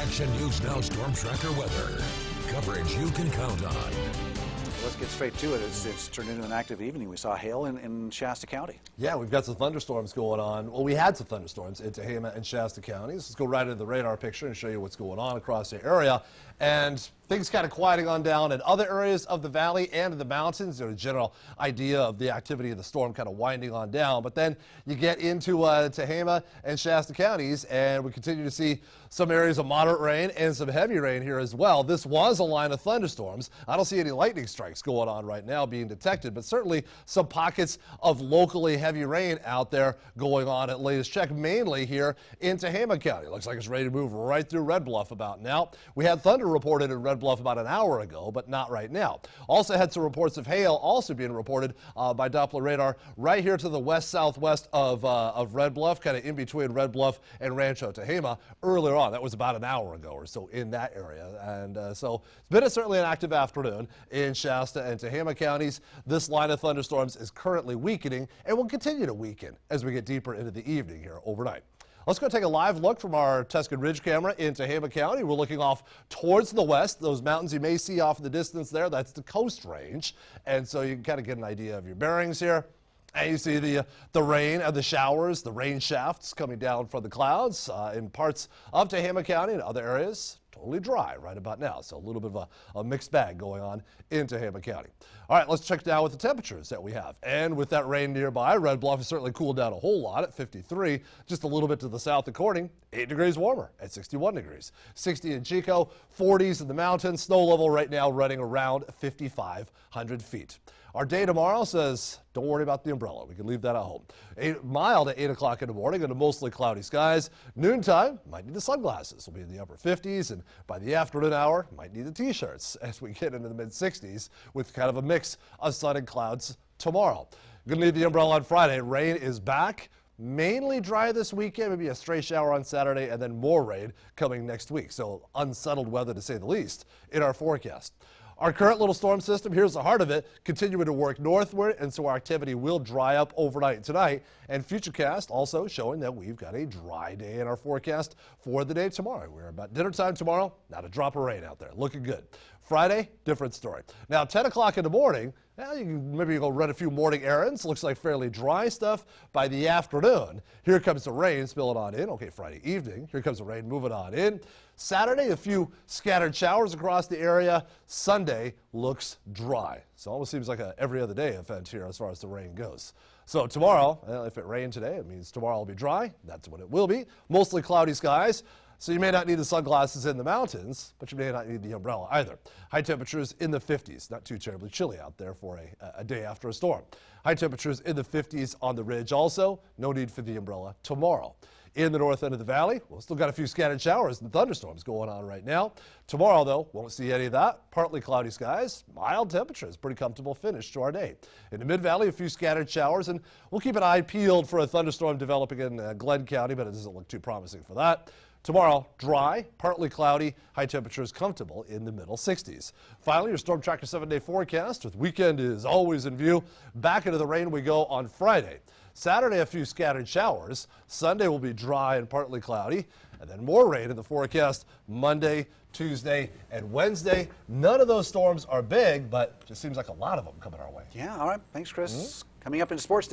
Action News Now Storm Tracker weather. Coverage you can count on. Let's get straight to it. It's, it's turned into an active evening. We saw hail in, in Shasta County. Yeah, we've got some thunderstorms going on. Well, we had some thunderstorms in Tehama and Shasta counties. Let's go right into the radar picture and show you what's going on across the area. And things kind of quieting on down in other areas of the valley and in the mountains. There's a general idea of the activity of the storm kind of winding on down. But then you get into uh, Tehama and Shasta counties, and we continue to see some areas of moderate rain and some heavy rain here as well. This was a line of thunderstorms. I don't see any lightning strikes going on right now being detected, but certainly some pockets of locally heavy rain out there going on at latest check, mainly here in Tehama County. Looks like it's ready to move right through Red Bluff about now. We had thunder reported in Red Bluff about an hour ago, but not right now. Also had some reports of hail also being reported uh, by Doppler radar right here to the west southwest of, uh, of Red Bluff, kind of in between Red Bluff and Rancho Tehama earlier on. That was about an hour ago or so in that area. And uh, so it's been a, certainly an active afternoon in Shasta and Tehama counties. This line of thunderstorms is currently weakening and will continue to weaken as we get deeper into the evening here overnight. Let's go take a live look from our Tuscan Ridge camera in Tehama County. We're looking off towards the west. Those mountains you may see off in the distance there, that's the Coast Range. And so you can kind of get an idea of your bearings here. And you see the, the rain and the showers, the rain shafts coming down from the clouds uh, in parts of Tehama County and other areas totally dry right about now. So a little bit of a, a, mixed bag going on in Tehama County. All right, let's check down with the temperatures that we have. And with that rain nearby, Red Bluff has certainly cooled down a whole lot at 53, just a little bit to the south of Corning, 8 degrees warmer at 61 degrees. 60 in Chico, 40s in the mountains, snow level right now running around 5,500 feet. Our day tomorrow says, don't worry about the umbrella. We can leave that at home. Eight, mild at 8 o'clock in the morning under mostly cloudy skies. Noontime, might need the sunglasses. We'll be in the upper 50s, and by the afternoon hour, might need the t-shirts as we get into the mid 60s with kind of a mix of sun and clouds tomorrow. Gonna need the umbrella on Friday. Rain is back. Mainly dry this weekend, maybe a stray shower on Saturday, and then more rain coming next week. So unsettled weather to say the least in our forecast. Our current little storm system, here's the heart of it, continuing to work northward, and so our activity will dry up overnight tonight. And Futurecast also showing that we've got a dry day in our forecast for the day tomorrow. We're about dinner time tomorrow, not a drop of rain out there. Looking good. Friday, different story. Now, 10 o'clock in the morning, well, you can maybe go run a few morning errands. Looks like fairly dry stuff by the afternoon. Here comes the rain spilling on in. Okay, Friday evening. Here comes the rain moving on in. Saturday, a few scattered showers across the area. Sunday looks dry. So almost seems like a every other day event here as far as the rain goes. So tomorrow, well, if it rained today, it means tomorrow will be dry. That's what it will be. Mostly cloudy skies. So you may not need the sunglasses in the mountains, but you may not need the umbrella either. High temperatures in the 50s, not too terribly chilly out there for a, a day after a storm. High temperatures in the 50s on the ridge also. No need for the umbrella tomorrow. In the north end of the valley, we'll still got a few scattered showers and thunderstorms going on right now. Tomorrow, though, won't see any of that. Partly cloudy skies, mild temperatures, pretty comfortable finish to our day. In the mid valley, a few scattered showers, and we'll keep an eye peeled for a thunderstorm developing in uh, Glenn County, but it doesn't look too promising for that. Tomorrow, dry, partly cloudy, high temperatures comfortable in the middle 60s. Finally, your Storm Tracker 7-day forecast with weekend is always in view. Back into the rain we go on Friday. Saturday, a few scattered showers. Sunday will be dry and partly cloudy. And then more rain in the forecast Monday, Tuesday, and Wednesday. None of those storms are big, but it just seems like a lot of them coming our way. Yeah, all right. Thanks, Chris. Mm -hmm. Coming up in sports.